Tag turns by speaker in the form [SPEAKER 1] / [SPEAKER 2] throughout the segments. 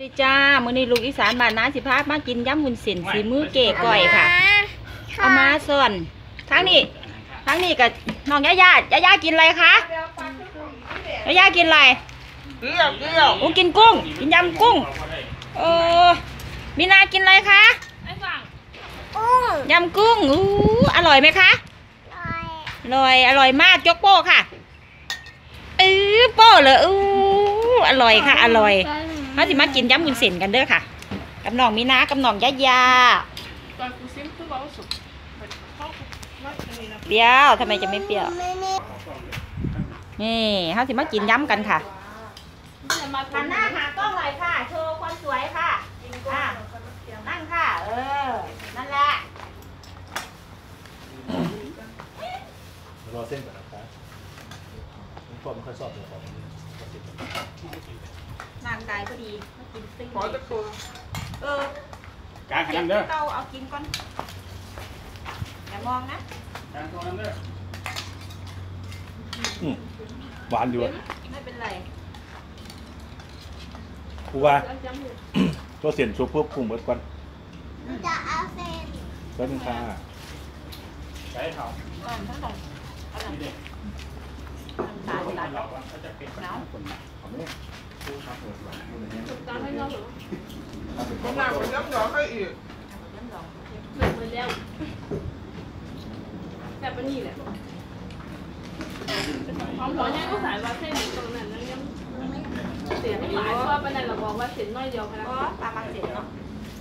[SPEAKER 1] สวัสดีจ้า มื้อนี้ลูกอีสานบ้านนาสิพามากินยำหุ่นเส้นสีมือเก๋ก่อยค่ะ เอามาส่วนทั้งนี้ทั้งนี้กับน้องย่าย่าย่าย่ากินอะไรคะย่าย่ากินอะไร
[SPEAKER 2] เกลี้ยวเกลี้ยว
[SPEAKER 1] โอ้กินกุ้ง กินยำกุ้งเออมีนากินอะไรคะยำกุ้งอู้อร่อยไหมคะอร่อยอร่อยมากยกโป้ค่ะเออโป้เลยอู้อร่อยค่ะ อร่อย มาสิมากินยำหุ่นเส้นกันเด้อค่ะ กับน้องมีนากับน้องย่าย่า
[SPEAKER 2] ตอนกูซิมคือบอกว่าสุกเขาไม่มีนะ
[SPEAKER 1] เปรี้ยวทำไมจะไม่เปรี้ยว นี่เขาสิมากินย้ำกันค่ะ
[SPEAKER 2] จะมา
[SPEAKER 1] หันหน้าหากล้องหน่อยค่ะ โชว์ความสวยค่ะอะนั่งค่ะ เออ นั่นแหละ
[SPEAKER 3] รอเส้นก่อนนะครับผมก็ไม่ค่อยชอบเลยครับ
[SPEAKER 1] นางกายพอดีมากินตึง
[SPEAKER 2] ขอตะกู
[SPEAKER 1] เออ
[SPEAKER 4] การข
[SPEAKER 1] เก็
[SPEAKER 4] นา
[SPEAKER 1] บ
[SPEAKER 4] ดเด้อ
[SPEAKER 1] เตาเอากินก่อนอย่ามองนะ
[SPEAKER 4] การขนาดเด้อ
[SPEAKER 3] อืมหวานอยู่อะ
[SPEAKER 1] ไม่เป็นไร
[SPEAKER 3] กูว่าตัวเสียนชุบปุ๊บปรุงเบิดก่อน
[SPEAKER 5] จะเอาเส้น
[SPEAKER 3] เส้นค่ะ
[SPEAKER 4] ใช้เขา
[SPEAKER 1] ก่อนทั้งสองเอาหน่อย
[SPEAKER 4] นี่เด็ก
[SPEAKER 1] ตาลตาล
[SPEAKER 4] เราก็จะเป็น
[SPEAKER 1] เนา
[SPEAKER 3] คนเอาไหม
[SPEAKER 2] ตามให้น้องหรือ ผมหนักผมย้ำหยอให้อีก
[SPEAKER 1] น้ำลอง
[SPEAKER 2] เหมือนเหมือนแล้วแต่ปนี่แหละของหัวยังก็สายว่าเส้นตรงนั้นนั้นยังเสียไม่หลายเพราะว่าประเด็นเราบอกว่าเส้นน้อยเดียวแค่นั้น
[SPEAKER 1] ปลามังเสร็จเนาะ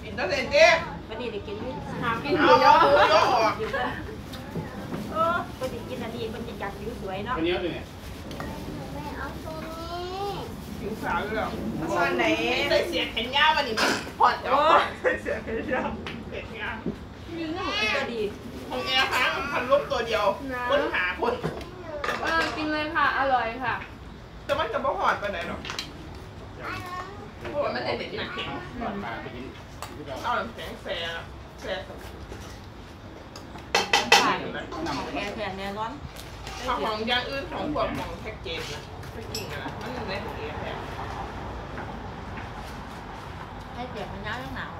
[SPEAKER 2] กินตั้งแต่เจ๊
[SPEAKER 1] วันนี้ได้กินด้วย
[SPEAKER 2] หากินเยอะ
[SPEAKER 1] เออคนที่กินอันนี้คนที่อยากผิวสวยเนาะ
[SPEAKER 4] คนนี้เนี่ย
[SPEAKER 5] ไม่เอาตรงนี้
[SPEAKER 2] ผิวขาวเลยตอนไหนใส่เสียงแขนยาววันนี้พอดจ้ะใส่เสียงแขนยาวแขนยาว
[SPEAKER 1] ก็ดี
[SPEAKER 2] ของแอร์ค้างพันลบตัวเดียวค้นหาคน
[SPEAKER 6] เออกินเลยค่ะ อร่อยค่ะ
[SPEAKER 2] แต่มันจะบ่หอดไปไหนหรอกเพราะว่ามันจะเด็ดหนัก
[SPEAKER 4] ตอนมาไปกินที่เรา
[SPEAKER 2] เอาแข็งแซ่แซ่
[SPEAKER 1] ผ่านของแกแผ่นแน่นอน
[SPEAKER 2] ถ้าของอย่างอื่นของพวกของแพ็กเกจนะ แพ็กกิ้งอะนะมันอยู่ในถุงเอแพ็ค
[SPEAKER 1] ให้เสียงมันย้ายังหนาว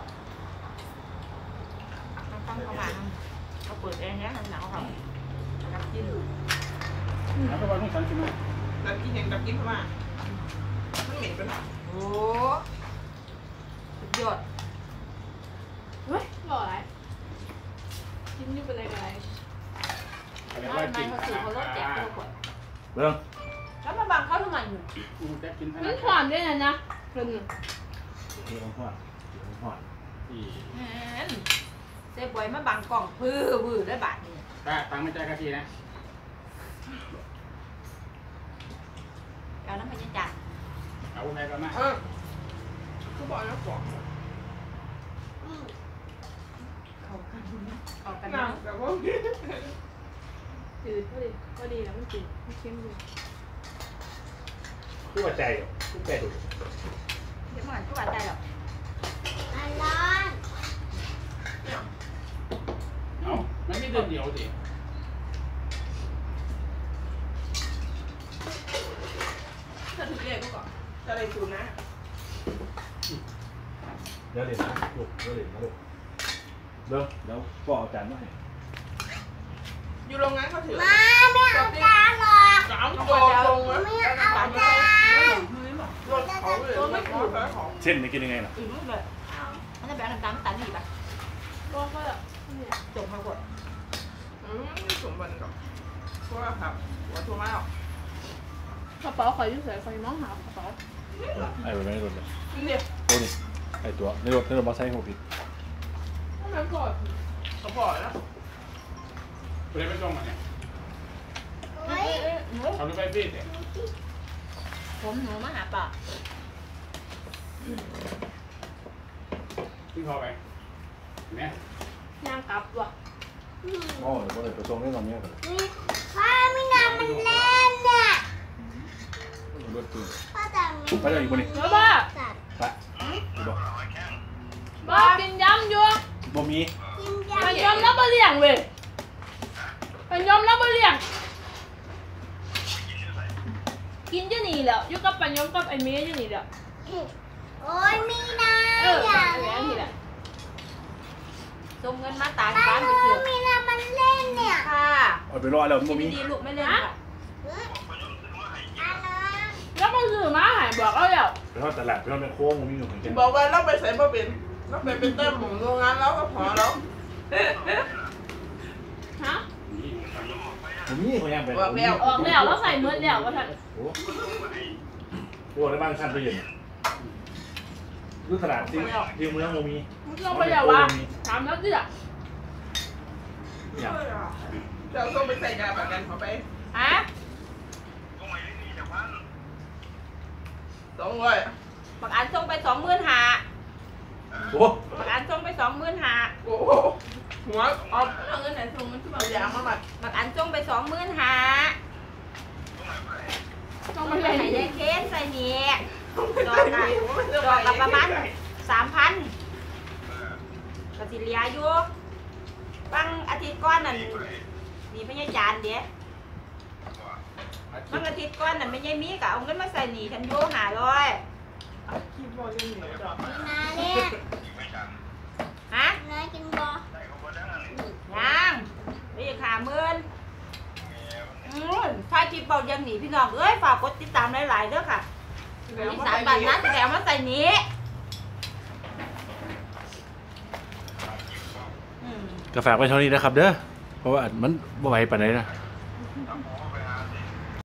[SPEAKER 1] ต้องฟังเข้ามาเขาเปิดแอร์เนี้ยหนาวครับรับกิน
[SPEAKER 4] แล้วก็ว่าต้องสันใช่ไหม
[SPEAKER 2] แล้วกินยังดับกินเข้ามามันเหม็นไปหน่อย
[SPEAKER 1] โอ้สุดยอด
[SPEAKER 6] เฮ้ยหล่ออะไรกินอยู่เป็นอะไรกันอะไร
[SPEAKER 4] ไร
[SPEAKER 1] แล้ว
[SPEAKER 4] ว่
[SPEAKER 1] ไม
[SPEAKER 4] กิน
[SPEAKER 1] เขาสื่อเขาลดแจกตัวก่อน
[SPEAKER 3] เรื่องา
[SPEAKER 1] บังเขาทำไมอยู่
[SPEAKER 4] กูจะกิน
[SPEAKER 6] มันขวานด้วยนะนะเพิ่นน่ะ
[SPEAKER 3] เรื่องหวานเรื่องหวาน
[SPEAKER 4] ที่
[SPEAKER 1] แหมเจ๊บอยมาบังกล่องพื้อวือได้บาทนี่
[SPEAKER 4] ถ้าตังไม่ใจกะทินะ
[SPEAKER 1] เอาน้ำมันจัด
[SPEAKER 4] เอาไปกันมา
[SPEAKER 2] เออกูบอกแล้วบอก
[SPEAKER 1] เขากันเขากัน
[SPEAKER 2] นั่
[SPEAKER 1] เนาะ
[SPEAKER 2] งแต่ว่า
[SPEAKER 6] จืดพอดีพอดีแล้วมันจืดไม่เค็มเลย
[SPEAKER 3] คู่ว่าใจเหรอคู่ใจดู
[SPEAKER 1] เดี๋ยวมันก็บาดใจหรอก
[SPEAKER 5] อันร้อน
[SPEAKER 4] เอ้ามันไม่เดินเดียวสิ
[SPEAKER 2] ถ้าถึงเรียกกูก่อนจะได้สูนนะ
[SPEAKER 3] เดี๋ยวเดี๋ยวนะลูกเดี๋ยวเดี๋ยวนะลูกเดี๋ยวเดี๋ยวก็เอาจานมาให้
[SPEAKER 2] อยู่โรงงานเขาถือ
[SPEAKER 5] มาไม่เอาจานหรอก
[SPEAKER 2] สามโจตรงเลย
[SPEAKER 5] ไม่เอาจาน
[SPEAKER 2] เขาเลยรถเขาเลยของ
[SPEAKER 3] เส้นนี่กินยังไงล่ะ
[SPEAKER 1] อิ่มเลยมันจะแบบน้ำตาลตาลหนีบอะ
[SPEAKER 6] ก็ก็
[SPEAKER 1] จบมากด
[SPEAKER 2] อืมสมบัติกับเพราะว่าครับหัวทัวร์มาแล้ว
[SPEAKER 6] กระเป๋าข่อยอยุ่งใส่ข่อยมองหากระเป๋า
[SPEAKER 3] ไอ้แบบไม่รถเลย
[SPEAKER 2] กินเดียว
[SPEAKER 3] ตัวนี้ไอ้ตัวในรถในรถมาใช้หัวผิด
[SPEAKER 6] ทำไมก่อน
[SPEAKER 2] เขาบอกแล้ว
[SPEAKER 4] กูเลยไปส่งมาเนี่ย
[SPEAKER 5] เอา
[SPEAKER 4] ไปพี่เด็ก
[SPEAKER 1] ผมหนูมาหาป่า
[SPEAKER 4] ขึ้นคอไปเนี่ย
[SPEAKER 6] ย่างกลับว่ะ
[SPEAKER 3] อ๋อเดี๋ยวก็เลยไปส่งให้ตอนนี้ก่อน
[SPEAKER 5] นี่พ่อไม่นำมันเล่นน่ะ
[SPEAKER 3] รถตื่น
[SPEAKER 5] พ่อจะมี
[SPEAKER 3] ไปเลยอีกคนนี้
[SPEAKER 6] แล้วบ้า
[SPEAKER 5] สัตว์
[SPEAKER 3] ไปบอก
[SPEAKER 6] บ้ากินยำอยู่
[SPEAKER 3] บ่มี
[SPEAKER 5] กินยา
[SPEAKER 6] มันยอมรับมาเลี้ยงเว้ยมันยอมรับมาเลี้ยง กินจะหนีแล้วยุกับปัญญมกับไอเมย์จะหนีแล้ว
[SPEAKER 5] โอ้ยมี
[SPEAKER 1] นาเอ
[SPEAKER 6] ออย่าไอเมียห
[SPEAKER 1] นีแล้วจมเงินมา
[SPEAKER 5] ตาย
[SPEAKER 1] บ้านไปเถอะ
[SPEAKER 5] มีนามันเล่นเนี่ย
[SPEAKER 1] ค่ะ
[SPEAKER 3] เอาไปรอแล้วมึ
[SPEAKER 1] ง
[SPEAKER 3] มี
[SPEAKER 1] ดีลูกไม่เล่นค่ะ
[SPEAKER 6] แล้วมันซื้อมาหายบอกเราแล้ว
[SPEAKER 3] ไปรอแต่แหลาไปรอดในโค้งมึงมีหนุ่มเหมือนกัน
[SPEAKER 2] บอกว่าเราไปใส่บะเป็นเราไปเป็นเต้นหมุนโรงงานแล้วก็พอแล้ว
[SPEAKER 6] ฮะ
[SPEAKER 4] นี่
[SPEAKER 3] มันมีคนยังไป
[SPEAKER 2] บอกแล้ว
[SPEAKER 6] ออกแล้วแล้วใส่เมื่อแล้วว่าท่าน
[SPEAKER 3] โอ้โหได้บ้านชั้นไปเย็นรูตลาดที่ที่เมืองมันมี
[SPEAKER 6] มึงต้องไปอย่าว่าถามแล้วสิอะ
[SPEAKER 3] อย่าง
[SPEAKER 2] เราต้องไปใส่ยาแบบกันเขาไป
[SPEAKER 1] ฮะ
[SPEAKER 2] สองร้อย
[SPEAKER 1] บักอันส่งไปสองหมื่นหา
[SPEAKER 3] โอ้
[SPEAKER 1] บักอันส่งไปสองหมื่นหา
[SPEAKER 2] โอ้โหหัวเอา
[SPEAKER 6] เอาเงินไหนส่งมันขึ้นมา
[SPEAKER 2] เอายามาหมัด
[SPEAKER 1] บักอันส่งไปสองหมื่นหา
[SPEAKER 6] ต้อง
[SPEAKER 1] มั
[SPEAKER 6] มาน
[SPEAKER 1] ไป
[SPEAKER 6] ใส่
[SPEAKER 1] ไหน
[SPEAKER 6] ไหน
[SPEAKER 1] ยายเค้นใส่นี่ดอกละดอกละประมาณสามพันกสิเหลียอยู่บางอาทิตย์ก้อนนั่นมีพญาจานเดี๋ยวบางอาทิตย์ก้อนนั่นไม่ยายมีก็เอาเงินมาใส่หนีฉันโยหาร้อย
[SPEAKER 2] คิดว่าเรื่องนี้ดอก
[SPEAKER 5] กินนาเนี่ย
[SPEAKER 1] ฮะ
[SPEAKER 5] นากินบอ
[SPEAKER 1] ยังไม่อยากขาหมื่นอืมถ้าคลิปเบายัง หนีพี่น้องเอ้ยฝากกดติดตามหลายๆเด้อค่ะมีสามบาทนั้นแต่เอามาใส่นี้อืม
[SPEAKER 3] กาแฟไว้เท่านี้นะครับเด้อเพราะว่ามันบ่ไหวปานใดนะ